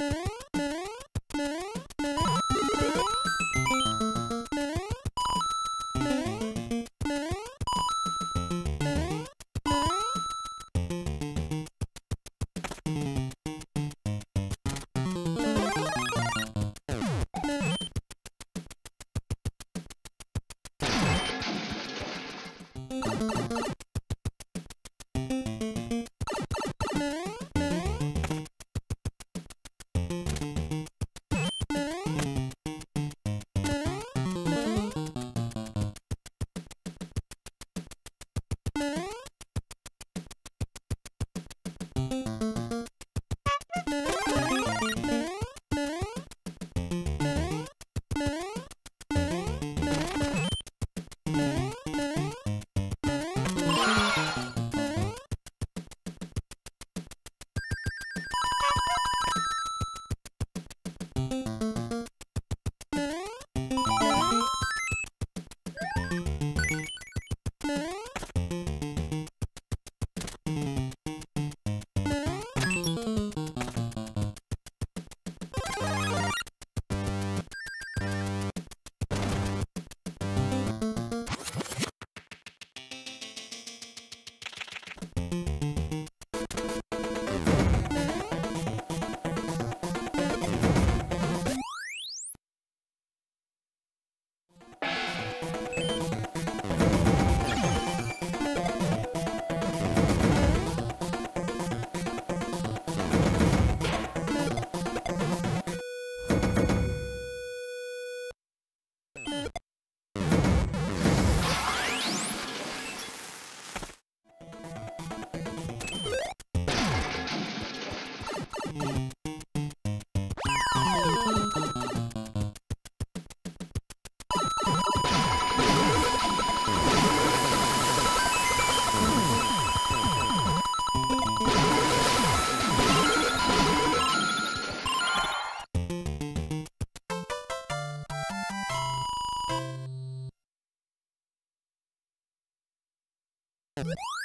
you you